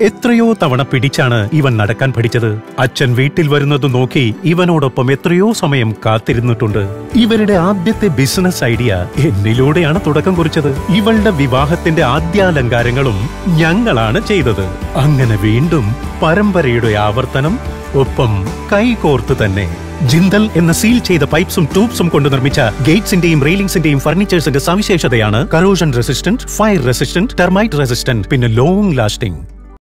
എത്രയോ തവണ പിടിച്ചാണ് ഇവൻ നടക്കാൻ പഠിച്ചത്. അച്ഛൻ വീട്ടിൽ വരുന്നത് നോക്കി ഇവനോടൊപ്പം എത്രയോ സമയം കാത്തിരുന്നിട്ടുണ്ട്. ഇവരുടെ ആദ്യത്തെ ബിസിനസ് ഐഡിയ എന്നിലൂടെയാണ് തുടക്കം കുറിച്ചത്. ഇവളുടെ വിവാഹത്തിന്റെ ആദ്യാലങ്കാരങ്ങളും ഞങ്ങളാണ് ചെയ്തത്. അങ്ങനെ വീണ്ടും പരമ്പരയുടെ ആവർത്തനം ഒപ്പം കൈകോർത്ത് തന്നെ. ജിന്തൽ എന്ന സീൽ ചെയ്ത പൈപ്സും ട്യൂബ്സും കൊണ്ട് നിർമ്മിച്ച ഗേറ്റ്സിന്റെയും റെയിലിംഗ്സിന്റെയും ഫർണിച്ചേഴ്സിന്റെ സവിശേഷതയാണ് corrosion resistant fire resistant termite resistant പിന്നെ ലോങ് ലാസ്റ്റിംഗ്